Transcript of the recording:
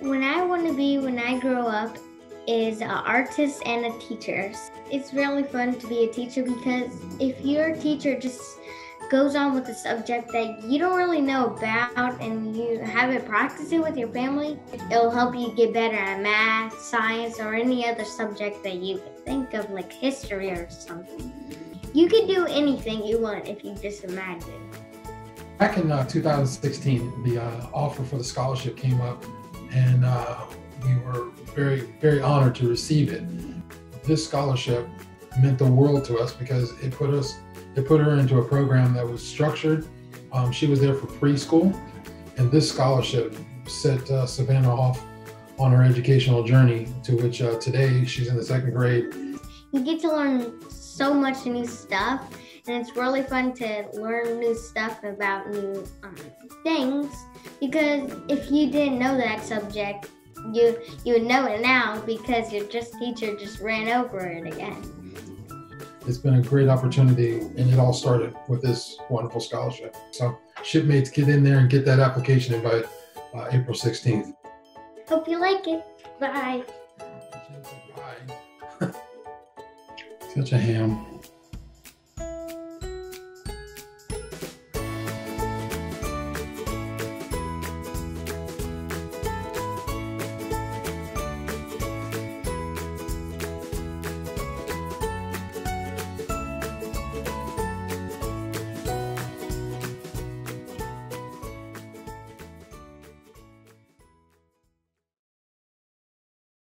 When I want to be when I grow up is an artist and a teacher. It's really fun to be a teacher because if your teacher just goes on with a subject that you don't really know about and you haven't practiced it with your family, it'll help you get better at math, science, or any other subject that you can think of, like history or something. You can do anything you want if you just imagine. Back in uh, 2016, the uh, offer for the scholarship came up, and uh, we were very, very honored to receive it. This scholarship meant the world to us because it put us, it put her into a program that was structured. Um, she was there for preschool, and this scholarship set uh, Savannah off on her educational journey. To which uh, today she's in the second grade. You get to learn so much new stuff and it's really fun to learn new stuff about new um, things because if you didn't know that subject you you would know it now because your just teacher just ran over it again. It's been a great opportunity and it all started with this wonderful scholarship. So shipmates get in there and get that application in by uh, april 16th hope you like it. Bye. Such a ham